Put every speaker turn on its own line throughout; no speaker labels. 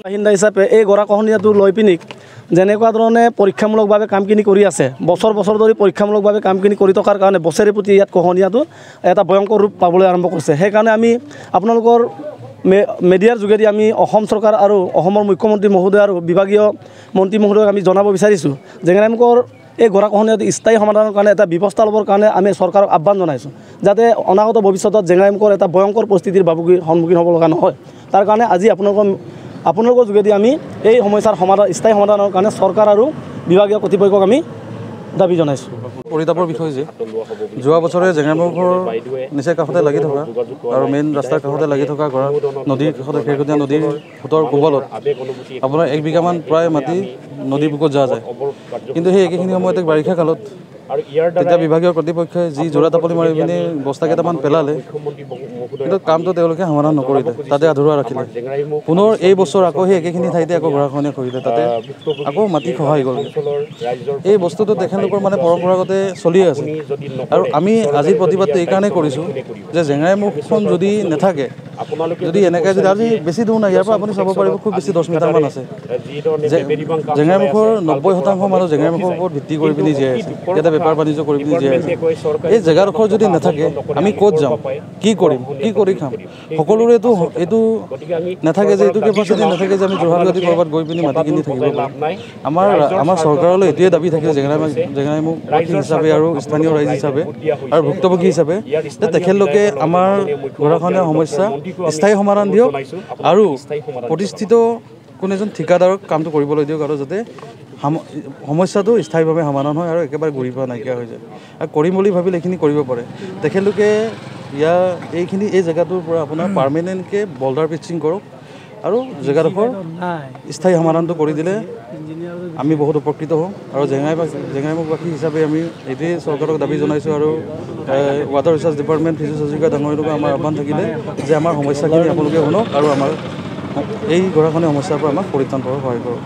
বাসিন্দা হিচাপে এই গৰাখহনীয়াটো লৈ পিনি যেনেকুৱা ধৰণে পৰীক্ষামূলকভাৱে কামখিনি কৰি আছে বছৰ বছৰ ধৰি পৰীক্ষামূলকভাৱে কামখিনি কৰি থকাৰ কাৰণে বছৰে প্ৰতি ইয়াত খহনীয়াটো এটা ভয়ংকৰ ৰূপ পাবলৈ আৰম্ভ কৰিছে। সেইকাৰণে আমি আপোনালোকৰ মেডিয়াৰ যোগেদি আমি অসম চৰকাৰ আৰু অসমৰ মুখ্যমন্ত্ৰী মহোদয় আৰু বিভাগীয় মন্ত্ৰী মহোদয়ক আমি জনাব বিচাৰিছোঁ জেংৰাইমুখৰ এই গৰাখহনীয়াটো স্থায়ী সমাধানৰ কাৰণে এটা ব্যৱস্থা ল'বৰ কাৰণে আমি চৰকাৰক আহ্বান জনাইছোঁ যাতে অনাগত ভৱিষ্যতত জেংৰাইমুখৰ এটা ভয়ংকৰ পৰিস্থিতিৰ বাবুকি সন্মুখীন হ'ব লগা নহয়। তাৰ কাৰণে আজি আপোনালোকৰ আপোনালোকৰ যোগেদি আমি এই সমস্যাৰ সমাধান স্থায়ী সমাধানৰ কাৰণে চৰকাৰ আৰু বিভাগীয় কৰ্তৃপক্ষক আমি দাবী জনাইছোঁ।
পৰিতাপৰ বিষয় যে যোৱা বছৰে জেঙেৰামুখৰ নিচেই কাষতে লাগি থকা আৰু মেইন ৰাস্তাৰ কাষতে লাগি থকা ঘৰ নদীৰ কাষতে ফেৰকটীয়া নদীৰ সোঁতৰ কোবলত আপোনাৰ এক বিঘামান প্ৰায় মাটি নদীৰ বুকত যোৱা যায়। কিন্তু সেই একেখিনি সময়তে বাৰিষা কালত তেতিয়া বিভাগীয় কৰ্তৃপক্ষই যি জোৰা টাপলি মাৰি পিনি বস্তা কেইটামান পেলালে কিন্তু কামটো তেওঁলোকে সমাধান নকৰিলে তাতে আধৰুৱা ৰাখিলে। পুনৰ এই বছৰ আকৌ সেই একেখিনি ঠাইতে আকৌ গৰাখহনীয়া কৰিলে তাতে আকৌ মাটি খহাই গ'ল। এই বস্তুটো তেখেতলোকৰ মানে পৰম্পৰাগতে চলি আছে। আৰু আমি আজিৰ প্ৰতিবাদটো এইকাৰণেই কৰিছোঁ যে জেংৰাইমুখখন যদি নাথাকে যদি এনেকৈ যদি আজি বেছি দূৰ নাই ইয়াৰ পৰা আপুনি চাব পাৰিব খুব বেছি দহ মিটাৰমান আছে। জেংৰাইমুখৰ নব্বৈ শতাংশ মানুহ জেংৰাইমুখৰ ওপৰত ভিত্তি কৰি পিনি জীয়াই আছে। ইয়াতে বেপাৰ বাণিজ্য কৰি পিনি জীয়াই আছে। এই জেগাডোখৰ যদি নাথাকে আমি ক'ত যাম? কি কৰিম? কি কৰি খাম? সকলোৰেতো এইটো নাথাকে যে এইটো কেপাচিটি নাথাকে যে আমি যোৰহাট যদি ক'ৰবাত গৈ পিনি মাটি কিনি থাকিব আমাৰ আমাৰ চৰকাৰলৈ এইটোৱে দাবী থাকে জেংৰাইমুখ জেংৰাইমুখবাসী হিচাপে আৰু স্থানীয় ৰাইজ হিচাপে আৰু ভুক্তভোগী হিচাপে। যে তেখেতলোকে আমাৰ গৰাখহনীয়া সমস্যা স্থায়ী সমাধান দিয়ক আৰু প্ৰতিষ্ঠিত কোনো এজন ঠিকাদাৰক কামটো কৰিবলৈ দিয়ক আৰু যাতে সাম- সমস্যাটো স্থায়ীভাৱে সমাধান হয় আৰু একেবাৰে গুৰিৰ পৰা নাইকিয়া হৈ যায়। আৰু কৰিম বুলি ভাবিলে এইখিনি কৰিব পাৰে। তেখেতলোকে ইয়াৰ এইখিনি এই জেগাটোৰ পৰা আপোনাৰ পাৰ্মানেণ্টকৈ বল্ডাৰ পিচিং কৰক আৰু জেগাডোখৰ স্থায়ী সমাধানটো কৰি দিলে আমি বহুত উপকৃত হওঁ আৰু জেঙাই জেঙাইমুখবাসী হিচাপে আমি এইটোৱেই চৰকাৰক দাবী জনাইছোঁ আৰু water research department Pijush Hazarika ডাঙৰীয়ালোকে আমাৰ আহ্বান থাকিলে যে আমাৰ সমস্যাখিনি আপোনালোকে শুনক আৰু আমাৰ এই গৰাখহনীয়া সমস্যাৰ পৰা আমাক পৰিত্ৰাণ কৰাত সহায় কৰক।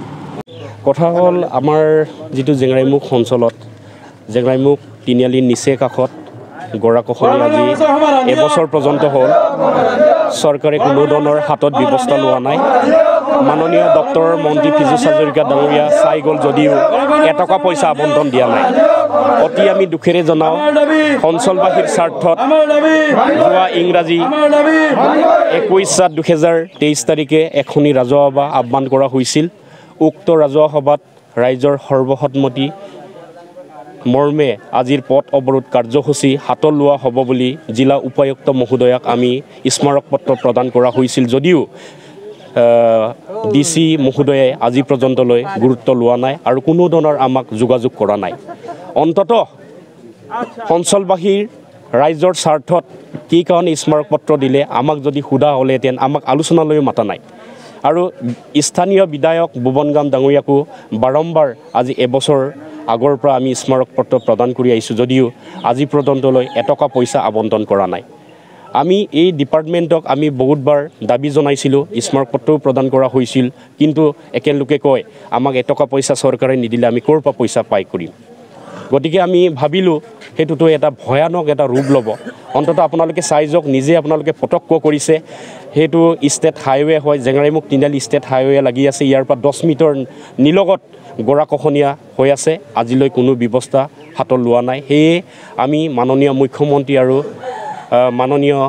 কথা হ'ল আমাৰ যিটো জেংৰাইমুখ অঞ্চলত জেংৰাইমুখ তিনিআলিৰ নিচে কাষত গৰাকখনি আজি এবছৰ পৰ্যন্ত হ'ল। চৰকাৰে কোনো ধৰণৰ হাতত ব্যৱস্থা লোৱা নাই। মাননীয় ডক্টৰ মন্ত্ৰী পীযুষ হাজৰিকা ডাঙৰীয়া চাই গ'ল যদিও এটকা পইচা আবণ্টন দিয়া নাই। অতি আমি দুখেৰে জনাওঁ অঞ্চলবাসীৰ স্বাৰ্থত যোৱা ইংৰাজী একৈছ সাত দুহেজাৰ তেইছ তাৰিখে এখনি ৰাজহুৱা সভা আহ্বান কৰা হৈছিল। উক্ত ৰাজহুৱা সভাত ৰাইজৰ সৰ্বসন্মতি মৰ্মে আজিৰ পথ অৱৰোধ কাৰ্যসূচী হাতত লোৱা হ'ব বুলি জিলা উপায়ুক্ত মহোদয়াক আমি স্মাৰক পত্ৰ প্ৰদান কৰা হৈছিল যদিও ডি চি মহোদয়ে আজি পৰ্যন্তলৈ গুৰুত্ব লোৱা নাই আৰু কোনো ধৰণৰ আমাক যোগাযোগ কৰা নাই। অন্ততঃ অঞ্চলবাসীৰ ৰাইজৰ স্বাৰ্থত কি কাৰণে স্মাৰক পত্ৰ দিলে আমাক যদি সোধা হ'লেহেঁতেন আমাক আলোচনালৈও মাতা নাই। আৰু স্থানীয় বিধায়ক ভুৱনগাম ডাঙৰীয়াকো বাৰম্বাৰ আজি এবছৰ আগৰ পৰা আমি স্মাৰক পত্ৰ প্ৰদান কৰি আহিছোঁ যদিও আজি পৰ্যন্তলৈ এটকা পইচা আবণ্টন কৰা নাই। আমি এই ডিপাৰ্টমেণ্টক আমি বহুতবাৰ দাবী জনাইছিলোঁ স্মাৰক পত্ৰও প্ৰদান কৰা হৈছিল কিন্তু একেলোকে কয় আমাক এটকা পইচা চৰকাৰে নিদিলে আমি ক'ৰ পৰা পইচা পাই কৰিম? গতিকে আমি ভাবিলোঁ সেইটোতো এটা ভয়ানক এটা ৰূপ ল'ব। অন্ততঃ আপোনালোকে চাই যাওক নিজে আপোনালোকে প্ৰত্যক্ষ কৰিছে। সেইটো ষ্টেট হাইৱে হয় জেংৰাইমুখ তিনিআলি ষ্টেট হাইৱে লাগি আছে। ইয়াৰ পৰা দহ মিটাৰ নিলগত গৰাকখনীয়া হৈ আছে। আজিলৈ কোনো ব্যৱস্থা হাতত লোৱা নাই। সেয়ে আমি মাননীয় মুখ্যমন্ত্ৰী আৰু মাননীয়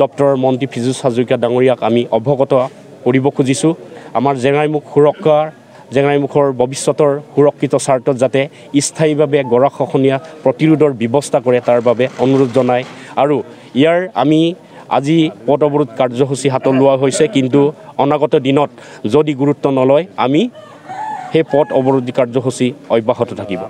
ডক্টৰ মন্ত্ৰী পীযুষ হাজৰিকা ডাঙৰীয়াক আমি অৱগত কৰিব খুজিছোঁ। আমাৰ জেংৰাইমুখ সুৰক্ষাৰ জেংৰাইমুখৰ ভৱিষ্যতৰ সুৰক্ষিত স্বাৰ্থত যাতে স্থায়ীভাৱে গৰাখহনীয়া প্ৰতিৰোধৰ ব্যৱস্থা কৰে তাৰ বাবে অনুৰোধ জনায় আৰু ইয়াৰ আমি আজি পথ অৱৰোধ কাৰ্যসূচী হাতত লোৱা হৈছে কিন্তু অনাগত দিনত যদি গুৰুত্ব নলয় আমি সেই পথ অৱৰোধী কাৰ্যসূচী অব্যাহত থাকিব।